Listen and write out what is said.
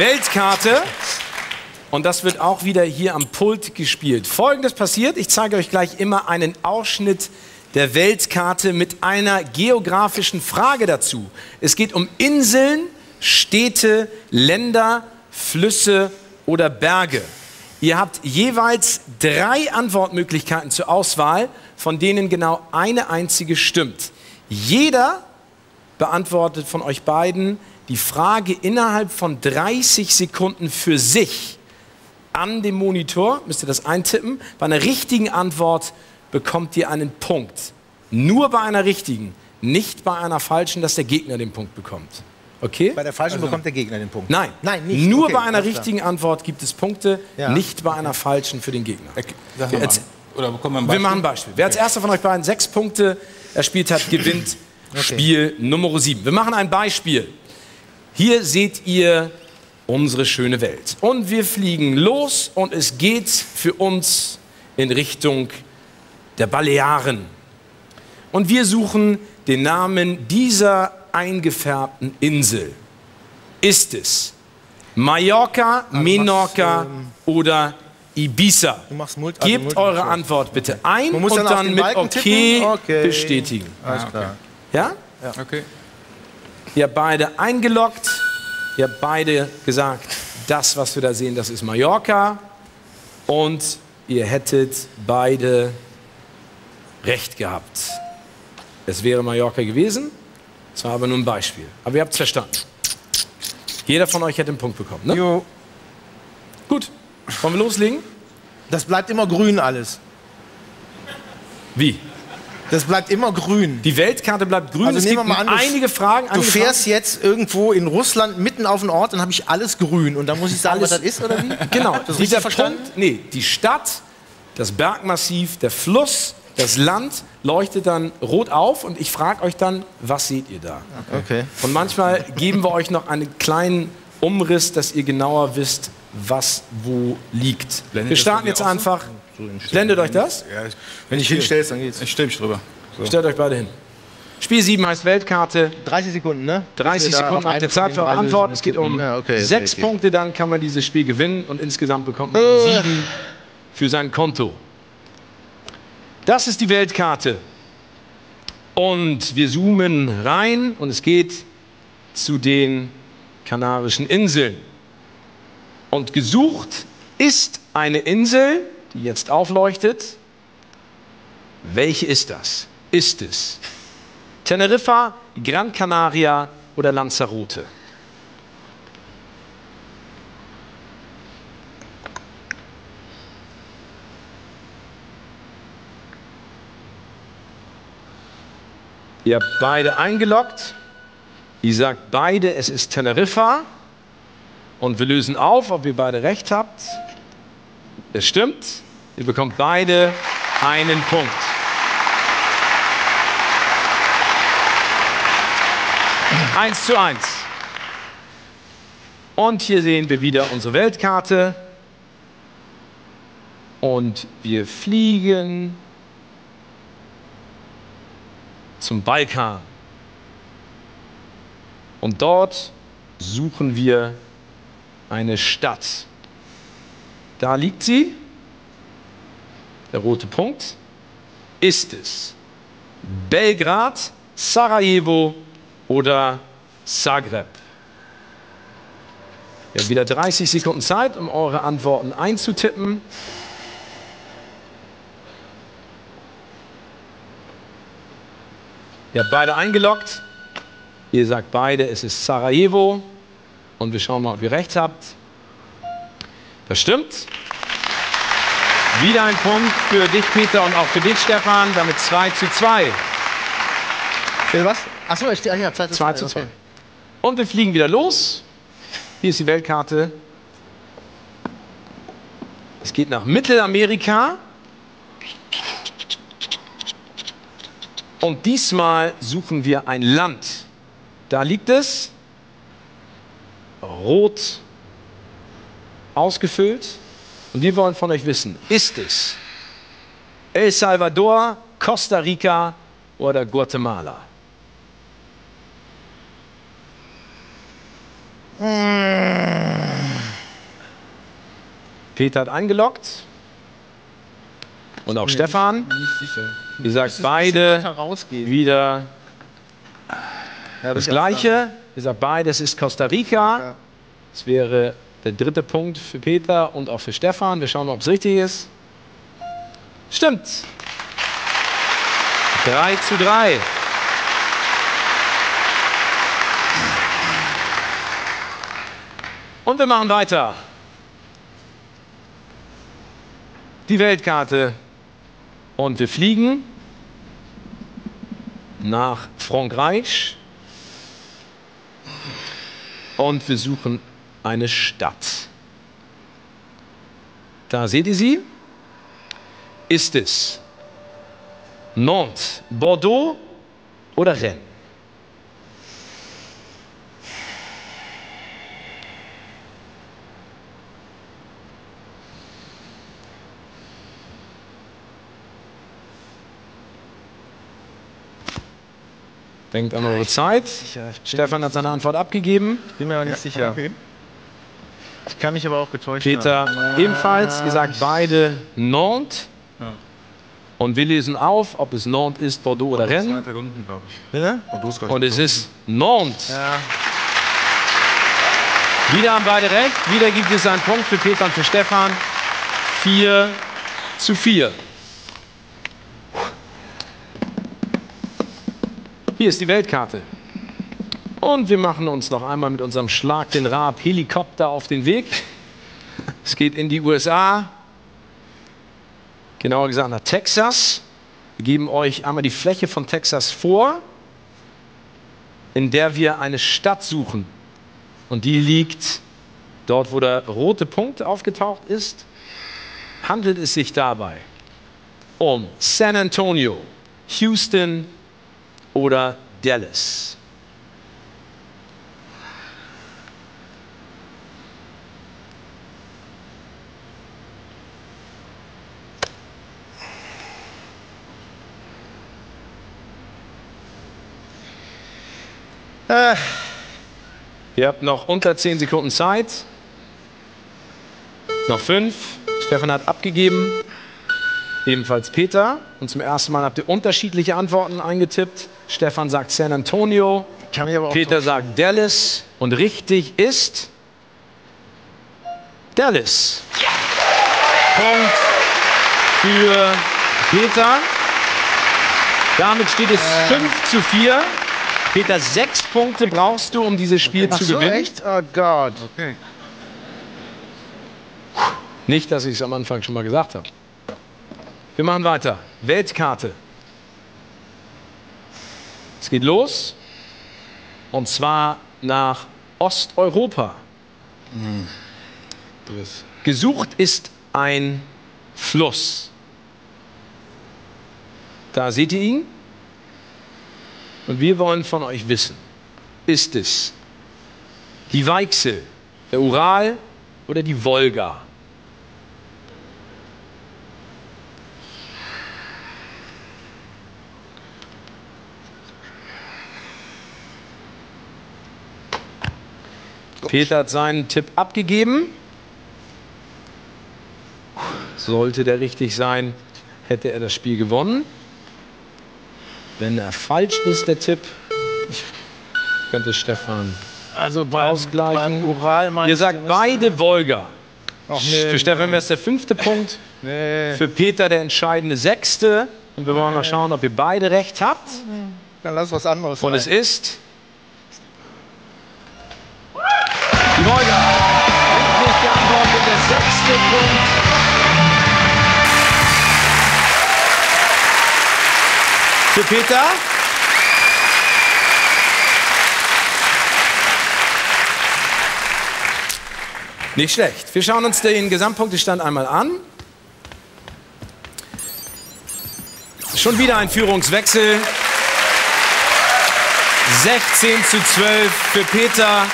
Weltkarte. Und das wird auch wieder hier am Pult gespielt. Folgendes passiert, ich zeige euch gleich immer einen Ausschnitt der Weltkarte mit einer geografischen Frage dazu. Es geht um Inseln, Städte, Länder, Flüsse oder Berge. Ihr habt jeweils drei Antwortmöglichkeiten zur Auswahl, von denen genau eine einzige stimmt. Jeder beantwortet von euch beiden die Frage innerhalb von 30 Sekunden für sich an dem Monitor, müsst ihr das eintippen. Bei einer richtigen Antwort bekommt ihr einen Punkt. Nur bei einer richtigen, nicht bei einer falschen, dass der Gegner den Punkt bekommt. Okay? Bei der falschen also. bekommt der Gegner den Punkt. Nein, Nein nicht. nur okay, bei einer richtigen Antwort gibt es Punkte, ja. nicht bei einer falschen für den Gegner. Okay. Wir, Oder bekommen wir, ein Beispiel? wir machen ein Beispiel. Wer als erster von euch beiden sechs Punkte erspielt hat, gewinnt okay. Spiel Nummer sieben. Wir machen ein Beispiel. Hier seht ihr unsere schöne Welt. Und wir fliegen los und es geht für uns in Richtung der Balearen. Und wir suchen den Namen dieser eingefärbten Insel. Ist es Mallorca, Menorca oder Ibiza? Also Gebt eure Antwort bitte ein und dann, dann mit okay, okay, bestätigen. Alles klar. Ja? Ja. Okay. Ihr habt beide eingeloggt. Ihr habt beide gesagt, das, was wir da sehen, das ist Mallorca. Und ihr hättet beide recht gehabt. Es wäre Mallorca gewesen. Das war aber nur ein Beispiel. Aber ihr habt es verstanden. Jeder von euch hätte einen Punkt bekommen, ne? Jo. Gut. Wollen wir loslegen? Das bleibt immer grün alles. Wie? Das bleibt immer grün. Die Weltkarte bleibt grün. Also es gibt an, einige Fragen. Du fährst jetzt irgendwo in Russland mitten auf den Ort, dann habe ich alles grün. Und dann muss ich sagen, alles, was das ist, oder wie? Genau. Das Dieser verstanden? Punkt, nee, die Stadt, das Bergmassiv, der Fluss, das Land leuchtet dann rot auf und ich frage euch dann, was seht ihr da? Okay. Und manchmal geben wir euch noch einen kleinen Umriss, dass ihr genauer wisst, was wo liegt. Blendet wir starten jetzt einfach. So? Blendet euch das? Ja, ich, wenn ich hinstelle, dann geht's. Ich stelle mich drüber. So. Stellt euch beide hin. Spiel 7 heißt Weltkarte. 30 Sekunden, ne? 30 Sekunden habt ihr Zeit für eure Antwort. Es geht um ja, okay, sechs okay. Punkte, dann kann man dieses Spiel gewinnen und insgesamt bekommt man uh. sieben für sein Konto. Das ist die Weltkarte. Und wir zoomen rein und es geht zu den Kanarischen Inseln. Und gesucht ist eine Insel, die jetzt aufleuchtet. Welche ist das? Ist es Teneriffa, Gran Canaria oder Lanzarote? Ihr habt beide eingeloggt. Ihr sagt beide, es ist Teneriffa. Und wir lösen auf, ob ihr beide recht habt. Es stimmt. Ihr bekommt beide einen Punkt. Eins zu eins. Und hier sehen wir wieder unsere Weltkarte. Und wir fliegen zum Balkan. Und dort suchen wir eine Stadt. Da liegt sie, der rote Punkt. Ist es Belgrad, Sarajevo oder Zagreb? Wir haben wieder 30 Sekunden Zeit, um eure Antworten einzutippen. Ihr habt beide eingeloggt. Ihr sagt beide, es ist Sarajevo. Und wir schauen mal, ob ihr recht habt. Das stimmt. Wieder ein Punkt für dich, Peter, und auch für dich, Stefan. Damit 2 zu 2. Für was? Achso, ich stehe ja, 2 zu 2. 2 zu 2. Okay. Und wir fliegen wieder los. Hier ist die Weltkarte. Es geht nach Mittelamerika. Und diesmal suchen wir ein Land. Da liegt es, rot ausgefüllt. Und wir wollen von euch wissen, ist es El Salvador, Costa Rica oder Guatemala? Peter hat eingeloggt. Und auch Stefan. Ihr sagt beide wieder das Gleiche. Ihr sagt beide, es ist Costa Rica. Das wäre der dritte Punkt für Peter und auch für Stefan. Wir schauen mal, ob es richtig ist. Stimmt. 3 zu 3. Und wir machen weiter. Die Weltkarte. Und wir fliegen nach Frankreich. Und wir suchen eine Stadt. Da seht ihr sie. Ist es Nantes, Bordeaux oder Rennes? Denkt an eure Zeit. Stefan hat seine Antwort abgegeben. Ich bin mir aber nicht sicher. Okay. Ich kann mich aber auch getäuscht Peter haben. ebenfalls. Ihr sagt beide Nantes. Und wir lesen auf, ob es Nantes ist, Bordeaux oder Rennes. Weiter unten, glaube ich. Bitte? Und es ist Nantes. Ja. Wieder haben beide recht. Wieder gibt es einen Punkt für Peter und für Stefan. 4 zu 4. Hier ist die Weltkarte. Und wir machen uns noch einmal mit unserem Schlag den Raab Helikopter auf den Weg. Es geht in die USA. Genauer gesagt nach Texas. Wir geben euch einmal die Fläche von Texas vor, in der wir eine Stadt suchen. Und die liegt dort, wo der rote Punkt aufgetaucht ist. Handelt es sich dabei um San Antonio, Houston oder Dallas? Äh, Ihr habt noch unter 10 Sekunden Zeit. Noch fünf. Stefan hat abgegeben. Ebenfalls Peter. Und zum ersten Mal habt ihr unterschiedliche Antworten eingetippt. Stefan sagt San Antonio. Peter sagt Dallas. Und richtig ist Dallas. Punkt für Peter. Damit steht es 5 zu 4. Peter, sechs Punkte brauchst du, um dieses Spiel Ach zu so, gewinnen. echt? Oh Gott. Okay. Nicht, dass ich es am Anfang schon mal gesagt habe. Wir machen weiter. Weltkarte. Es geht los. Und zwar nach Osteuropa. Driss. Gesucht ist ein Fluss. Da seht ihr ihn. Und wir wollen von euch wissen, ist es die Weichsel, der Ural oder die Wolga? Peter hat seinen Tipp abgegeben. Sollte der richtig sein, hätte er das Spiel gewonnen. Wenn er falsch ist, der Tipp, könnte Stefan. Also beim, Ausgleichen. beim Ural Ihr sagt beide Wolga. Ach, nee, Für Stefan wäre es der fünfte Punkt. nee. Für Peter der entscheidende sechste. Und wir wollen mal schauen, ob ihr beide recht habt. Dann lass was anderes Und es sein. ist. Für Peter. Nicht schlecht. Wir schauen uns den Gesamtpunktestand einmal an. Schon wieder ein Führungswechsel. 16 zu 12 für Peter.